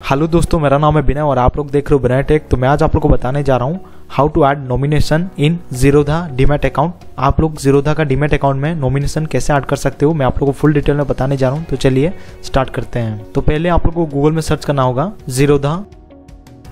Hello दोस्तों, मेरा नाम है बिना और आप लोग देख रहे हो बिना टेक। तो मैं आज आप लोग को बताने जा रहा हूँ how to add nomination in Zerodha demat account आप लोग जीरोधा का डीमेट अकाउंट में नॉमिनेशन कैसे ऐड कर सकते हो, मैं आप लोग को फुल डिटेल में बताने जा रहा हूँ। तो चलिए स्टार्ट करते हैं। तो पहले आप लोग को गूगल में सर्च करना होगा जीरोधा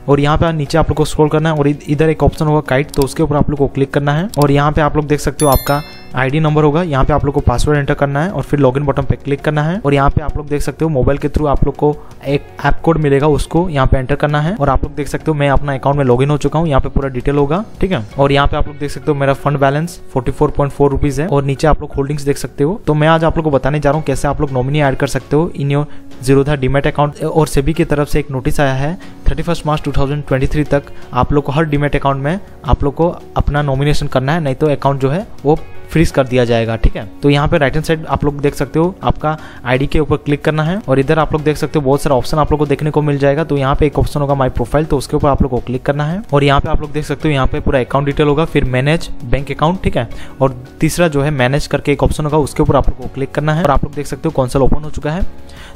और यहाँ पे नीचे आप लोग को स्क्रॉल करना है और इधर एक ऑप्शन होगा काइट तो उसके ऊपर आप लोग को क्लिक करना है। और यहाँ पे आप लोग देख सकते हो आपका आईडी नंबर होगा यहाँ पे आप लोग को पासवर्ड एंटर करना है और फिर लॉगिन बटन पे क्लिक करना है और यहाँ पे आप लोग देख सकते हो मोबाइल के थ्रू आप लोग को एक ऐप कोड मिलेगा उसको यहाँ पे एंटर करना है और आप लोग देख सकते हो मैं अपना अकाउंट में लॉगिन हो चुका हूँ यहाँ पे पूरा डिटेल होगा ठीक है और यहाँ पे आप लोग देख सकते हो मेरा fund balance forty four point four rupees है और नीचे आप लोग होल्डिंग्स देख सकते हो तो मैं आज आप लोग को बताने जा रहा हूँ कैसे आप लोग नॉमिनी ऐड कर सकते हो in your Zerodha demat account और सेबी की तरफ़ से एक नोटिस आया है thirty first March two thousand twenty three तक आप लोग को हर डीमेट अकाउंट में आप लोग को अपना नॉमिनेशन करना है नहीं तो अकाउंट जो है वो फ्रीज कर दिया जाएगा, ठीक है? तो यहाँ पे राइट हैंड साइड आप लोग देख सकते हो, आपका आईडी के ऊपर क्लिक करना है और इधर आप लोग देख सकते हो बहुत सारा ऑप्शन आप लोग को देखने को मिल जाएगा। तो यहाँ पे एक ऑप्शन होगा माई प्रोफ़ाइल तो उसके ऊपर आप लोग को क्लिक करना है और यहाँ पे आप लोग देख सकते हो, यहाँ पे पूरा अकाउंट डिटेल होगा, फिर मैनेज बैंक अकाउंट ठीक है? और तीसरा जो है मैनेज करके एक ऑप्शन होगा, उसके ऊपर आप लोग को क्लिक करना है और आप लोग देख सकते हो कौन सा ओपन हो चुका है।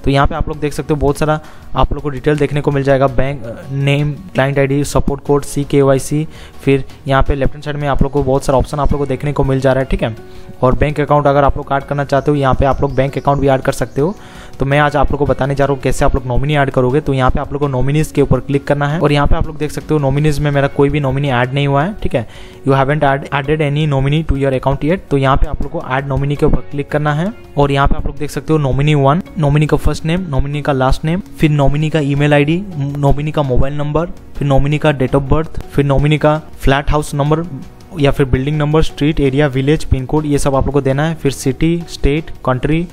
तो यहाँ पे आप लोग देख सकते हो बहुत सारा आप लोग को डिटेल देखने को मिल जाएगा। Bank name client ID support code C K Y C फिर यहाँ पे लेफ़्ट हैंड साइड में आप लोग को बहुत सारा ऑप्शन आप लोग को देखने को मिल जा रहा है, ठीक है? और बैंक अकाउंट अगर आप लोग ऐड करना चाहते हो, यहाँ पे आप लोग बैंक अकाउंट भी ऐड कर सकते हो। तो मैं आज आप लोग को बताने जा रहा हूँ कैसे आप लोग नॉमिनी ऐड करोगे। तो यहाँ पे आप लोग को नॉमिनीज के ऊपर क्लिक करना है और यहाँ पे आप लोग देख सकते हो नॉमिनीज में मेरा कोई भी नॉमिनी ऐड नहीं हुआ है, ठीक है? You haven't added any nominee to your account yet तो यहाँ पे आप लोग को ऐड नॉमिनी के ऊपर क्लिक करना है और यहाँ पे आप लोग देख सकते हो नॉमिनी वन नॉमिनी का फ़र्स्ट नेम नॉमिनी का लास्ट नेम फिर नॉमिनी का ईमेल आईडी नॉमिनी का मोबाइल नंबर फिर नॉमिनी का डेट ऑफ़ बर्थ फिर नॉमिनी का फ्लैट हाउस नंबर या फिर building number street area village pin code ये सब आप लोग को देना है। फिर सिटी स्टेट कंट्री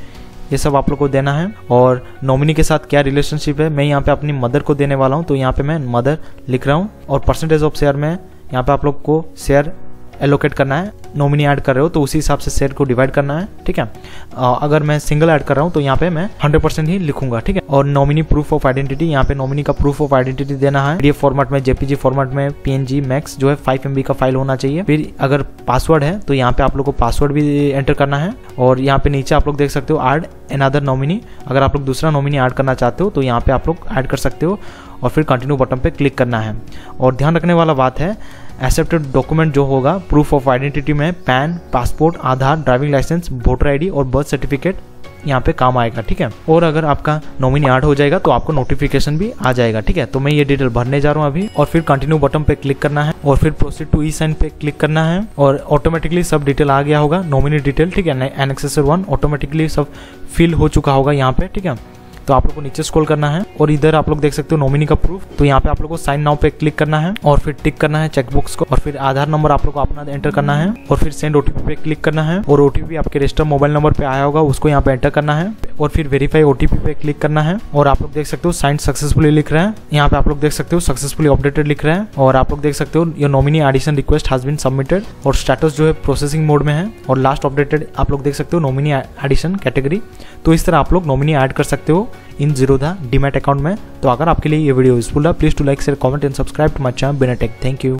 ये सब आप लोग को देना है। और नॉमिनी के साथ क्या रिलेशनशिप है, मैं यहाँ पे अपनी मदर को देने वाला हूँ तो यहाँ पे मैं मदर लिख रहा हूँ। और परसेंटेज ऑफ़ शेयर में यहाँ पे आप लोग को शेयर एलोकेट करना है नॉमिनी ऐड कर रहे हो तो उसी हिसाब से शेयर को डिवाइड करना है, ठीक है? अगर मैं सिंगल ऐड कर रहा हूँ तो यहाँ पे मैं हंड्रेड परसेंट ही लिखूँगा, ठीक है? और नॉमिनी प्रूफ ऑफ़ आइडेंटिटी यहाँ पे नॉमिनी का प्रूफ ऑफ़ आइडेंटिटी देना है। पीडीएफ फॉर्मेट में जेपीजी फॉर्मेट में पीएनजी मैक्स जो है फाइव एमबी का फ़ाइल होना चाहिए। फिर अगर पासवर्ड है तो यहाँ पे आप लोग को पासवर्ड भी एंटर करना है। और यहाँ पे नीचे आप लोग देख सकते हो एड एनादर नॉमिनी अगर आप लोग दूसरा नॉमिनी ऐड करना चाहते हो तो यहाँ पे आप लोग ऐड कर सकते हो। और फिर कंटिन्यू बटन पे क्लिक करना है। और ध्यान रखने वाला बात है एक्सेप्टेड डॉक्यूमेंट जो होगा प्रूफ ऑफ़ आइडेंटिटी में PAN passport Aadhaar driving licence voter ID और बर्थ सर्टिफिकेट यहाँ पे काम आएगा, ठीक है? और अगर आपका नॉमिनी ऐड हो जाएगा तो आपको नोटिफिकेशन भी आ जाएगा, ठीक है? तो मैं ये डिटेल भरने जा रहा हूँ अभी और फिर कंटिन्यू बटन पे क्लिक करना है और फिर प्रोसीड टू ई साइन पे क्लिक करना है और ऑटोमेटिकली सब डिटेल आ गया होगा नॉमिनी डिटेल ठीक है? एनेक्सेसर वन ऑटोमेटिकली सब फिल हो चुका होगा यहाँ पे, ठीक है? तो आप लोग को नीचे स्क्रॉल करना है और इधर आप लोग देख सकते हो नॉमिनी का प्रूफ तो यहाँ पे आप लोग को साइन नाउ पे क्लिक करना है और फिर टिक करना है चेकबॉक्स को और फिर आधार नंबर आप लोग को अपना एंटर करना है और फिर सेंड ओटीपी पे क्लिक करना है और ओटीपी आपके रजिस्टर मोबाइल नंबर पे आया होगा, उसको यहाँ पे एंटर करना है। और फिर वेरीफाई ओटीपी पे क्लिक करना है। और आप लोग देख सकते हो साइन सक्सेसफुली लिख रहे हैं। यहाँ पे आप लोग देख सकते हो सक्सेसफुली अपडेटेड लिख रहे हैं। और आप लोग देख सकते हो your nominee addition request has been submitted और स्टेटस जो है प्रोसेसिंग मोड में है। और लास्ट अपडेटेड आप लोग देख सकते हो नॉमिनी एडिशन कैटेगरी तो इस तरह आप लोग नॉमिनी ऐड कर सकते हो इन जीरोधा डीमेट अकाउंट में। तो अगर आपके लिए ये वीडियो यूजफुल है please to like share comment and subscribe to my channel बिना टेक थैंक यू